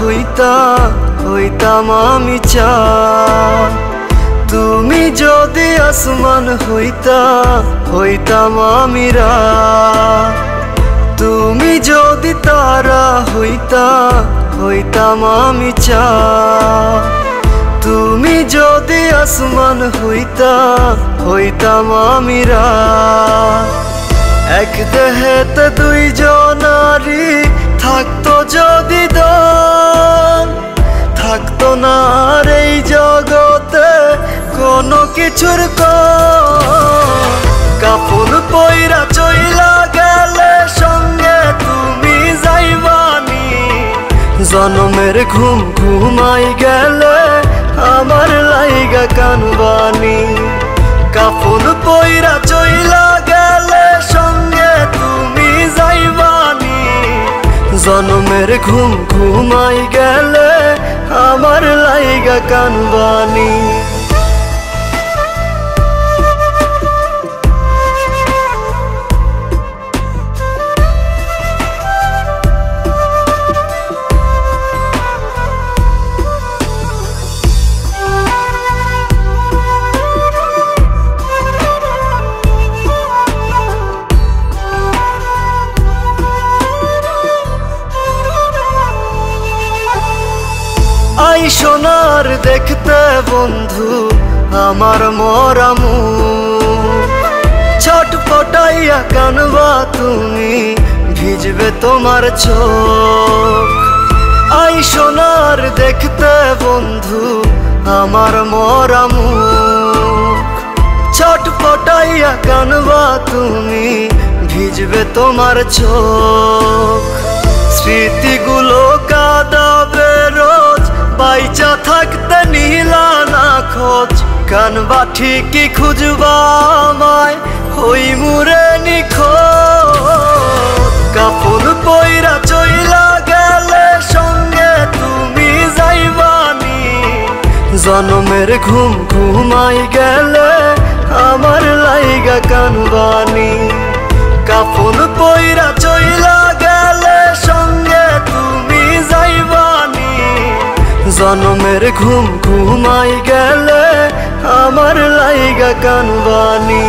হইতা, হইতাম আমি চা তুমি যদি আসমান হইতা, হইতাম আমি রাত। তুমি যদি তারা হইতা, হইতাম আমি চা তুমি যদি আসমান হইতা, হইতাম আমি রাত। এক দেহেতে দুইজনারি থাকতো যদি দান থাকতো না আর এই জগতে কোনো কিছুর কাপড় পইরা চইলা গেলে সঙ্গে তুমি যাইবানি। জনমের ঘুম ঘুমাই গেলে আমার লাইগা কানবানি। কাপড় পয়রা চইলা ঘুম ঘুমাই গেলে আমার লাইগা কানবানি আই সোনার দেখতে বন্ধু, আমার মরামু। ছটপটাইয়া কানবা তুমি, ভিজবে তোমার চোখ। আই সোনার দেখতে বন্ধু, আমার মরামু। ছটপটাইয়া কানবা তুমি, ভিজবে তোমার চোখ। স্মৃতিগুলো খোঁজ কানবা ঠিকই খুঁজবা আমায় হই মুরে নিখো কাপড় পইরা চইলা গেলে সঙ্গে তুমি যাইবানি জনমের ঘুম ঘুমাই গেলে আমার লাইগা কানবানি কাপড় পইরা জনমের ঘুম ঘুমাই গেলে আমার লাইগা কানবানি